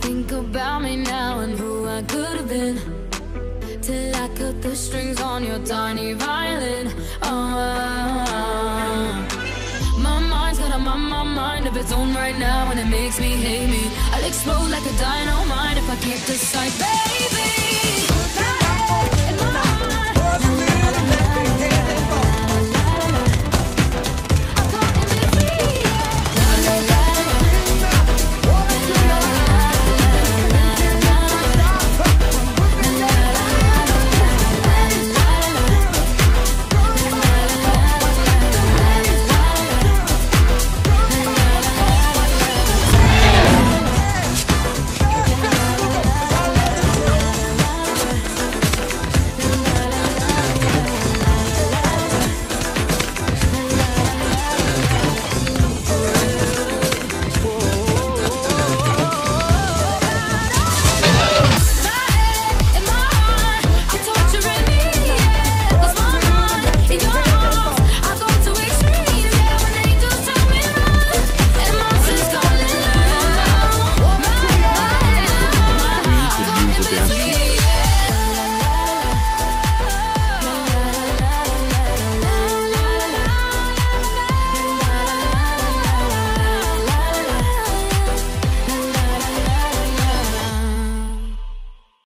think about me now and who I could have been. Till I cut the strings on your tiny violin. Oh, my mind's got a mind of its own right now, and it makes me hate me. I'll explode like a dynamite if I can't decide, baby. It's.